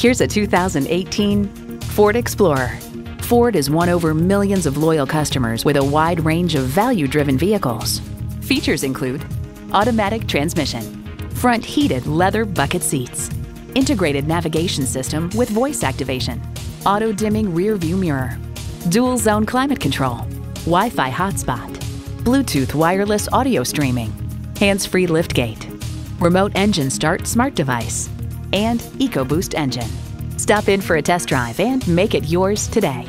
Here's a 2018 Ford Explorer. Ford has won over millions of loyal customers with a wide range of value-driven vehicles. Features include automatic transmission, front heated leather bucket seats, integrated navigation system with voice activation, auto dimming rear view mirror, dual zone climate control, Wi-Fi hotspot, Bluetooth wireless audio streaming, hands-free liftgate, remote engine start smart device, and EcoBoost engine. Stop in for a test drive and make it yours today.